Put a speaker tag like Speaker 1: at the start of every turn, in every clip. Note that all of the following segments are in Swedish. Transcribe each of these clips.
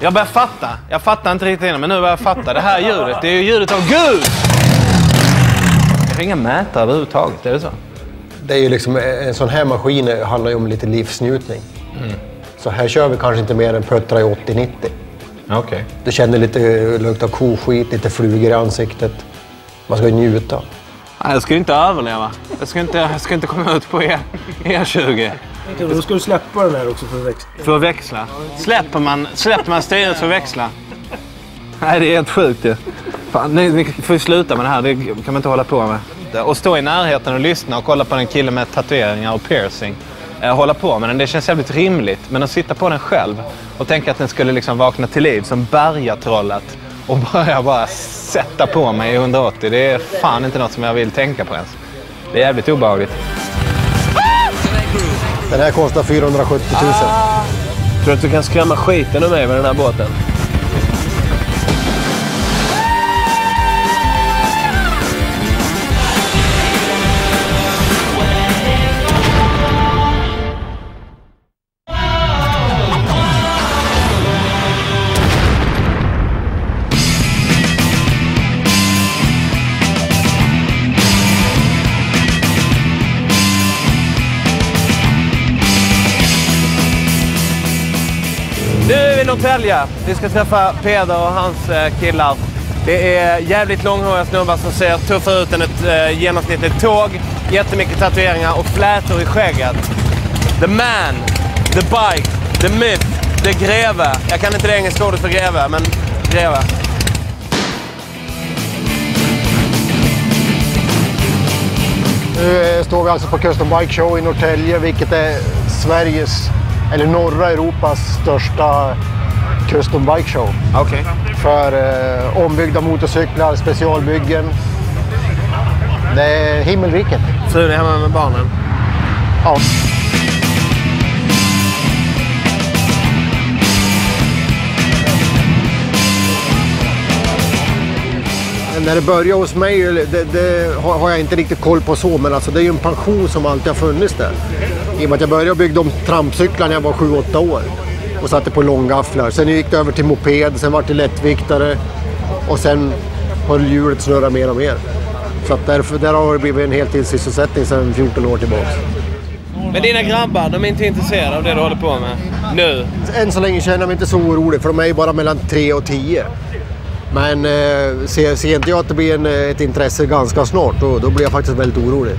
Speaker 1: Jag börjar fatta. Jag fattar inte riktigt innan, men nu börjar jag fatta. Det här ljudet, det är ju ljudet av Gud! Jag har inga mätare överhuvudtaget, är det så?
Speaker 2: Det är ju liksom, eh, en sån här maskin handlar ju om lite livsnjutning. Mm. Så här kör vi kanske inte mer än puttra i 80-90.
Speaker 1: Okej. Okay.
Speaker 2: Du känner lite eh, lukt av koskit, lite flugor i ansiktet. Man ska ju njuta.
Speaker 1: Nej, jag skulle inte överleva. Jag skulle inte, jag skulle inte komma ut på e E20.
Speaker 3: Tänkte, då ska du släppa den här också för att växla.
Speaker 1: För att växla? Släpper man, släpper man styret för att växla? Nej, det är helt sjukt ju. Fan, ni, ni får ju sluta med det här. Det kan man inte hålla på med. Och stå i närheten och lyssna och kolla på en kille med tatueringar och piercing. Eh, hålla på med den, det känns jävligt rimligt. Men att sitta på den själv och tänka att den skulle liksom vakna till liv som bergatrollet och börja bara sätta på mig i 180. Det är fan inte något som jag vill tänka på ens. Det är jävligt obehagligt.
Speaker 2: Den här kostar 470 000.
Speaker 3: Tror du att du kan skrämma skiten ur mig med den här båten?
Speaker 1: Norrtälje. Vi ska träffa Peder och hans eh, killar. Det är jävligt långhåriga snubbar som ser tuffare ut än ett eh, genomsnittligt tåg. Jättemycket tatueringar och flätor i skägget. The man, the bike, the myth, the greve. Jag kan inte det engelska ordet för greve, men greve.
Speaker 2: Nu eh, står vi alltså på Custom Bike Show i Norrtälje, vilket är Sveriges, eller norra Europas största Custom Bike Show.
Speaker 1: Okej.
Speaker 2: För eh, ombyggda motorcyklar, specialbyggen. Det är himmelriket.
Speaker 1: Frun är hemma med barnen.
Speaker 2: Ja. När det började hos mig, det, det har jag inte riktigt koll på så, men alltså det är ju en pension som alltid har funnits där. I och med att jag började bygga om trampcyklar när jag var 7-8 år och satte på långgafflar. Sen gick det över till moped, sen var det lättviktare och sen har hjulet snurrat mer och mer. Så att därför, där har det blivit en heltidssysselsättning sedan 14 år tillbaka.
Speaker 1: Men dina grabbar, de är inte intresserade av det du håller på med nu?
Speaker 2: Än så länge känner jag mig inte så orolig för de är ju bara mellan 3 och 10. Men eh, ser, ser inte jag att det blir en, eh, ett intresse ganska snart då, då blir jag faktiskt väldigt orolig.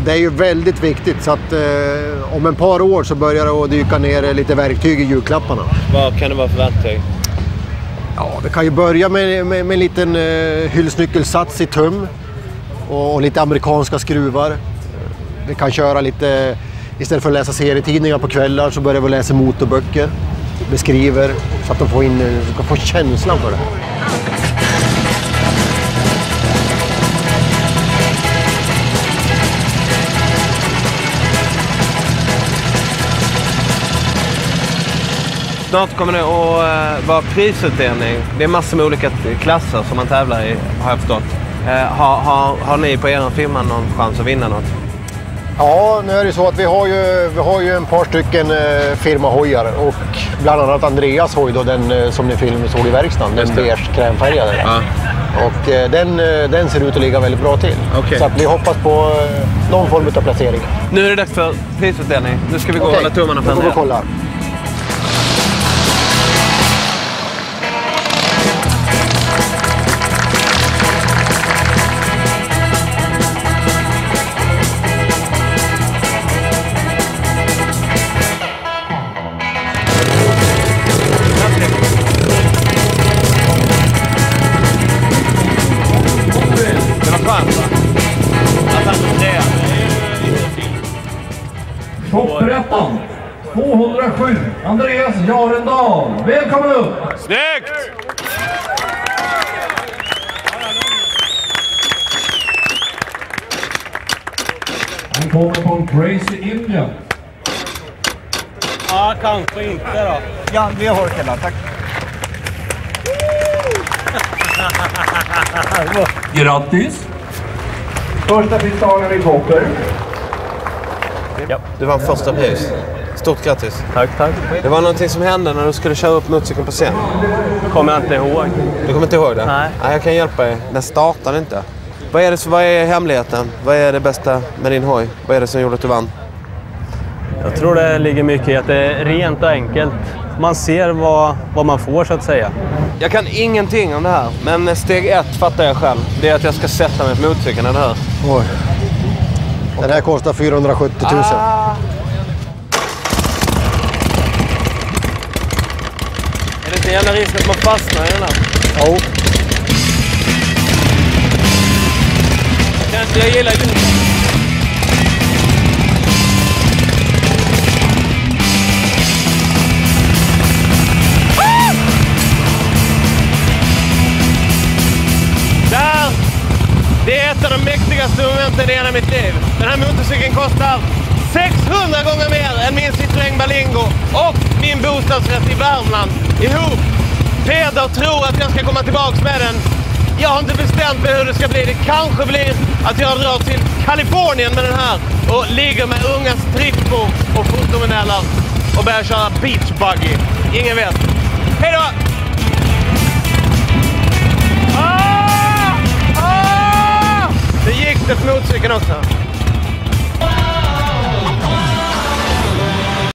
Speaker 2: Det, är ju väldigt viktigt så att eh, om ett par år så börjar det att dyka ner lite verktyg i julklapparna.
Speaker 1: Vad kan det vara för verktyg?
Speaker 2: Ja, vi kan ju börja med, med, med en liten eh, hylsnyckelsats i tum och, och lite amerikanska skruvar. Vi kan köra lite, istället för att läsa serietidningar på kvällar så börjar vi läsa motorböcker, beskriver så att de får in, ska få känslan för det.
Speaker 1: Snart kommer det att eh, vara prisutdelning. Det är massor med olika klasser som man tävlar i, har jag förstått. Eh, har, har, har ni på er firma någon chans att vinna något?
Speaker 2: Ja, nu är det så att vi har ju, vi har ju en par stycken eh, firmahojar och bland annat Andreas hoj då, den eh, som ni film såg i verkstaden, den beige krämfärgade.
Speaker 1: Ja.
Speaker 2: Och eh, den, den ser ut att ligga väldigt bra till.
Speaker 1: Okej.
Speaker 2: Så att vi hoppas på någon form av placering.
Speaker 1: Nu är det dags för prisutdelning. Nu ska vi gå och
Speaker 2: Okej,
Speaker 1: hålla tummarna för Andreas.
Speaker 4: 13. 207, Andreas Jarendal. Välkommen upp!
Speaker 1: Snyggt!
Speaker 4: Han kommer från Crazy Indian.
Speaker 1: Ja, kanske inte då.
Speaker 2: Ja, vi har hela, tack.
Speaker 4: Grattis! Första pristagaren i popper. Popper.
Speaker 1: Du vann första pris. Stort grattis.
Speaker 3: Tack, tack.
Speaker 1: Det var någonting som hände när du skulle köra upp motorcykeln på scen.
Speaker 3: kommer jag inte ihåg.
Speaker 1: Du kommer inte ihåg det?
Speaker 3: Nej.
Speaker 1: jag kan hjälpa dig. Den startade inte. Vad är, det, vad är hemligheten? Vad är det bästa med din hoj? Vad är det som gjorde att du vann?
Speaker 3: Jag tror det ligger mycket i att det är rent och enkelt. Man ser vad, vad man får så att säga.
Speaker 1: Jag kan ingenting om det här, men steg ett fattar jag själv. Det är att jag ska sätta mig på motorcykeln, eller hur?
Speaker 2: Oj. Den här kostar 470 000.
Speaker 1: Ah. Är det inte jävla risk att man fastnar i den här?
Speaker 2: Jo.
Speaker 1: Jag, gillar. Ett av de mäktigaste momenten i hela mitt liv. Den här motorcykeln kostar 600 gånger mer än min Citroën Balingo och min bostadsrätt i Värmland ihop. Peder tror att jag ska komma tillbaks med den. Jag har inte bestämt mig hur det ska bli. Det kanske blir att jag drar till Kalifornien med den här och ligger med unga strippor och fotomodeller och börjar köra beach buggy. Ingen vet. Ah! Ah! Det